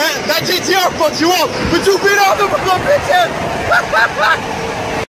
That, that GTR fucked you up, but you beat all the bitches!